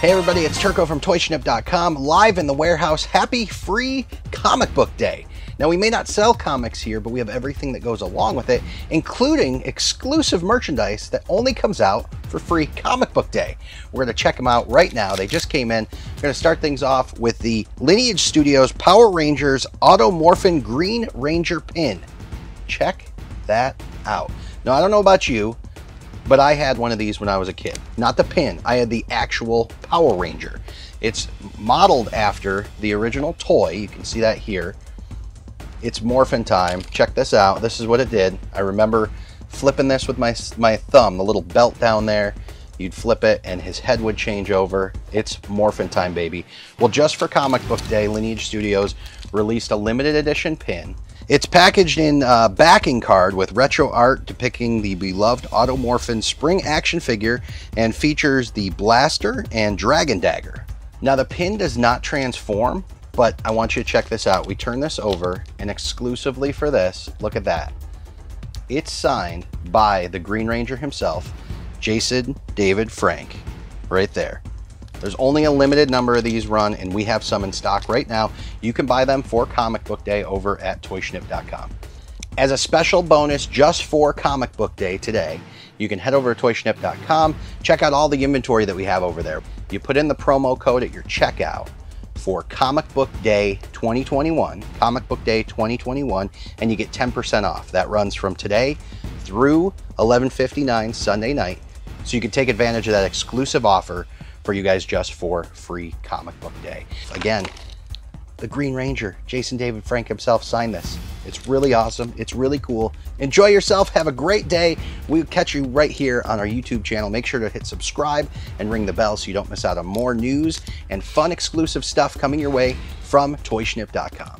Hey everybody, it's Turco from ToyShnip.com, live in the warehouse. Happy free comic book day. Now we may not sell comics here, but we have everything that goes along with it, including exclusive merchandise that only comes out for free comic book day. We're gonna check them out right now. They just came in. We're gonna start things off with the Lineage Studios Power Rangers Automorphin Green Ranger pin. Check that out. Now I don't know about you, but I had one of these when I was a kid. Not the pin, I had the actual Power Ranger. It's modeled after the original toy. You can see that here. It's morphin time. Check this out. This is what it did. I remember flipping this with my, my thumb, the little belt down there. You'd flip it and his head would change over. It's morphin time, baby. Well, just for comic book day, Lineage Studios released a limited edition pin it's packaged in a backing card with retro art depicting the beloved Automorphin spring action figure and features the blaster and dragon dagger. Now the pin does not transform, but I want you to check this out. We turn this over and exclusively for this, look at that. It's signed by the Green Ranger himself, Jason David Frank, right there. There's only a limited number of these run, and we have some in stock right now. You can buy them for Comic Book Day over at toyshnip.com. As a special bonus just for Comic Book Day today, you can head over to toyshnip.com, check out all the inventory that we have over there. You put in the promo code at your checkout for Comic Book Day 2021, Comic Book Day 2021, and you get 10% off. That runs from today through 11:59 Sunday night. So you can take advantage of that exclusive offer for you guys just for free comic book day. Again, the Green Ranger, Jason David Frank himself signed this. It's really awesome. It's really cool. Enjoy yourself. Have a great day. We'll catch you right here on our YouTube channel. Make sure to hit subscribe and ring the bell so you don't miss out on more news and fun exclusive stuff coming your way from toyshnip.com.